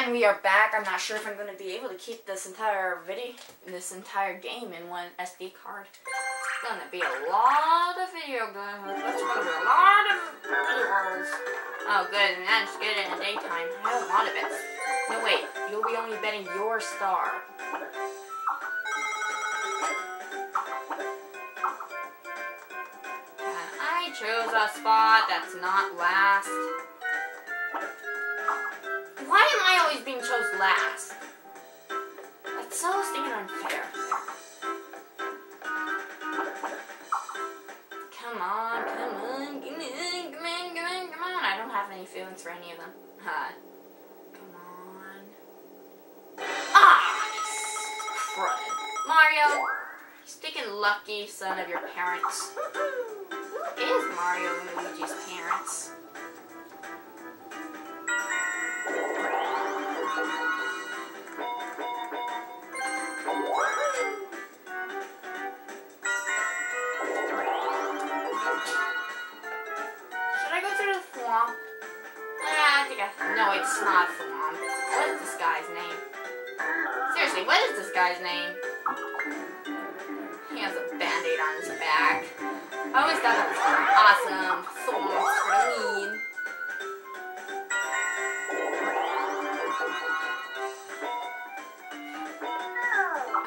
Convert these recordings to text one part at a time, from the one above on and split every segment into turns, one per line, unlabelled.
And we are back. I'm not sure if I'm going to be able to keep this entire video, this entire game in one SD card. It's going to be a lot of video games. Going to be a lot of videos. Oh, good. And that's good in the daytime. I have a lot of it. No, wait. You'll be only betting your star. And I chose a spot that's not last. Why am I always being chose last? That's so stinking unfair. Come on, come on, come on, come on, come on, come on. I don't have any feelings for any of them. Huh. Come on. Ah! Crud. Mario, sticking lucky son of your parents. Who is Mario Luigi's parents? No, it's not swamp. What is this guy's name? Seriously, what is this guy's name? He has a band aid on his back. I always thought that was awesome. The mean.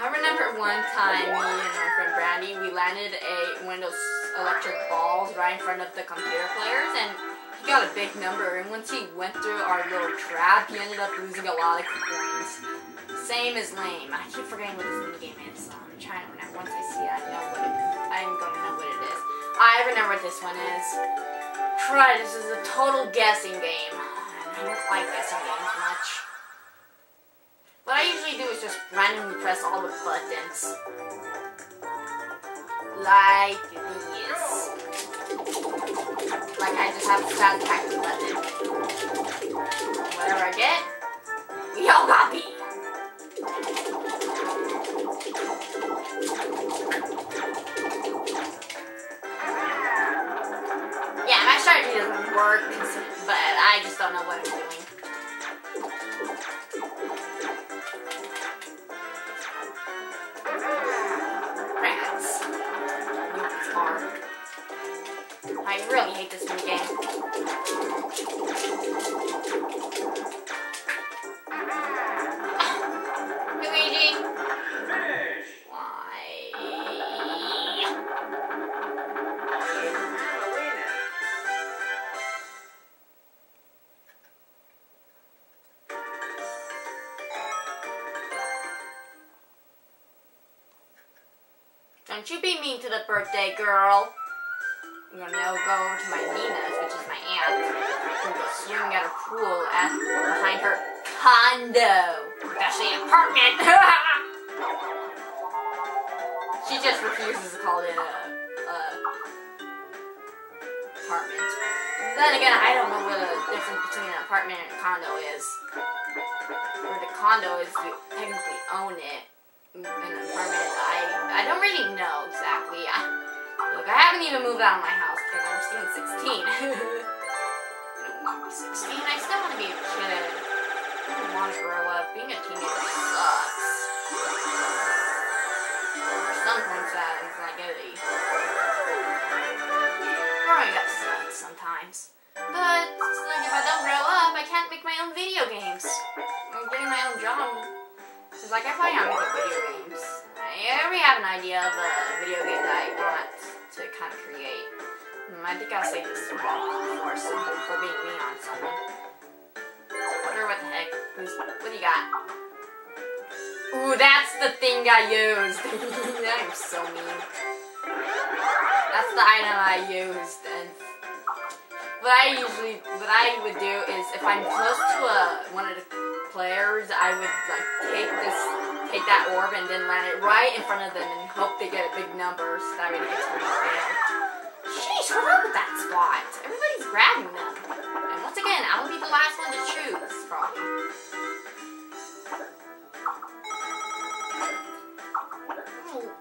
I remember one time, me and my friend Brandy, we landed a one of those electric balls right in front of the computer players, and got a big number. And once he went through our little trap, he ended up losing a lot of coins. Same as lame. I keep forgetting what this mini game is. So I'm trying to remember. Once I see it, I know what it, I'm going to know what it is. I remember what this one is. Right, this is a total guessing game. I don't like guessing games much. What I usually do is just randomly press all the buttons. Like this. Like I just have contact the button. Whatever I get, we all got B. Yeah, my strategy doesn't work, but I just don't know what I'm doing. Really hate this new game. Don't you be mean to the birthday girl. I'm gonna now go to my Nina's, which is my aunt, go swimming at a pool at behind her condo. Actually, apartment. she just refuses to call it a, a apartment. Then again, I don't know what the difference between an apartment and a condo is. Where the condo is you technically own it. An apartment, I I don't really know exactly. I, look, I haven't even moved out of my house because I'm still 16. I don't want to be 16. I still want to be a kid. I don't want to grow up. Being a teenager sucks. For some points, that is like a growing up sucks sometimes. But like if I don't grow up, I can't make my own video games. I'm getting my own job. It's like I not making video games. I already have an idea of a video game that I want to kind of create. Hmm, I think I'll save this for some for being mean on someone. Wonder what the heck. Who's, what do you got? Ooh, that's the thing I used. I'm so mean. That's the item I used, and what I usually, what I would do is if I'm close to a one of the players, I would like take this, take that orb and then land it right in front of them and hope they get a big number so that way they get to fail. Sheesh, what's up with that spot? Everybody's grabbing them. And once again, I will be the last one to choose, probably.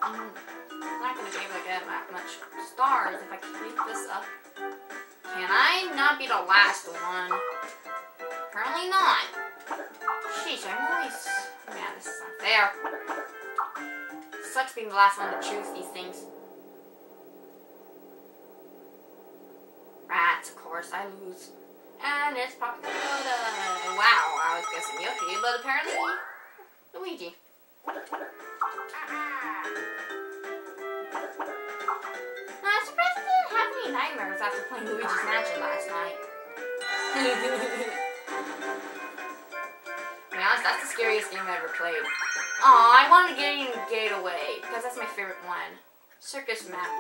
Um, I'm not gonna be able to get that much stars if I keep this up. Can I not be the last one? Apparently not. Jeez, I'm always... This. Sucks being the last one to choose these things. Rats, of course, I lose. And it's Papa Coda. Wow, I was guessing Yoshi, but apparently Luigi. Ah. Now, I'm surprised I didn't have any nightmares after playing Luigi's Mansion last night. honest, that's the scariest game I've ever played. Aw, I want to get in Getaway, because that's my favorite one. Circus map.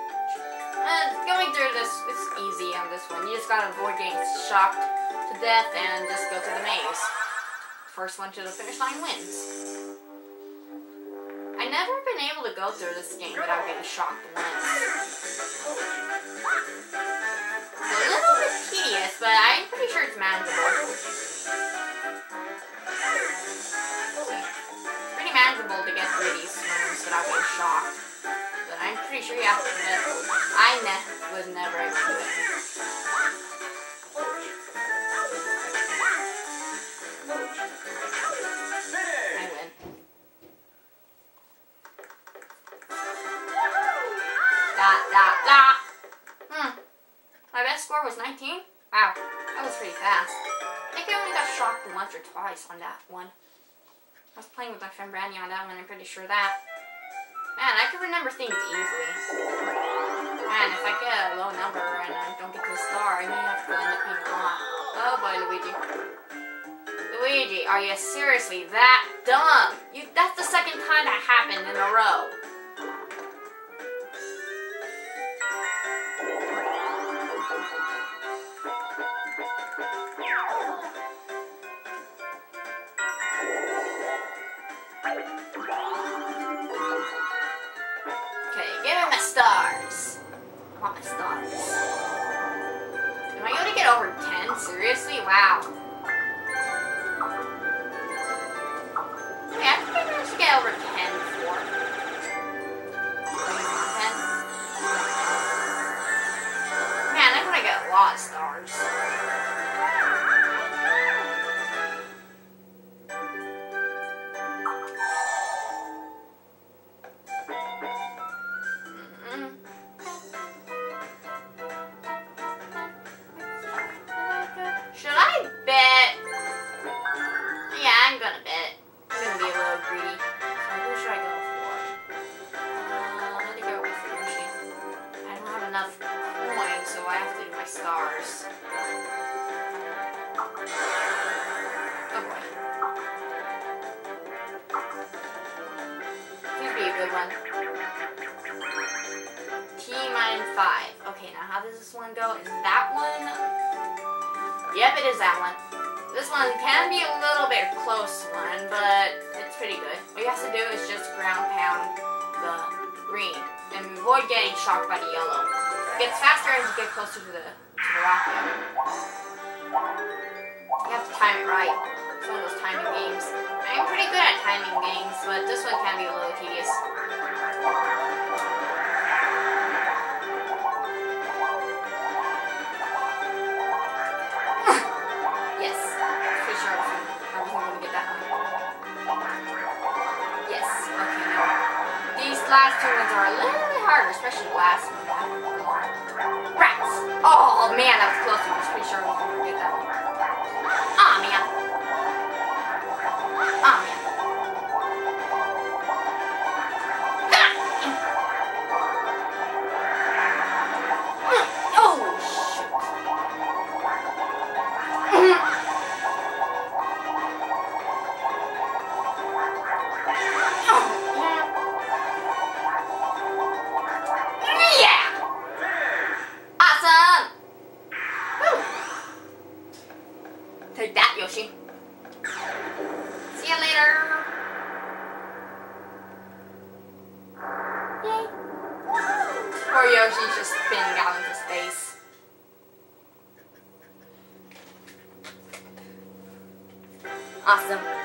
And going through this, it's easy on this one. You just gotta avoid getting shocked to death and just go to the maze. First one to the finish line wins. I never been able to go through this game without getting shocked once. It's a little bit tedious, but I'm pretty sure it's manageable. Shocked. But I'm pretty sure you have to admit, I ne was never able to do it. I win. Dot, dot, dot. Hmm. My best score was 19? Wow, that was pretty fast. I think I only got shocked once or twice on that one. I was playing with my friend Brandy on that one, I'm pretty sure that. Man, I can remember things easily. Man, if I get a low number and I don't get a star, I may have to end up paying a lot. Oh boy, Luigi. Luigi, are you seriously that dumb? You that's the second time that happened in a row. Five. Okay, now how does this one go? Is that one? Yep, it is that one. This one can be a little bit close one, but it's pretty good. All you have to do is just ground pound the green and avoid getting shocked by the yellow. It gets faster as you get closer to the to the rocket. You have to time it right. It's one of those timing games. I'm pretty good at timing games, but this one can be a little tedious. Last two ones are a little bit harder, especially the last one. Rats! Oh man, that was close. I was pretty sure I wasn't gonna get that one. Aw man. That, Yoshi. See you later. Yay. Poor Yoshi's just spinning out into space. Awesome.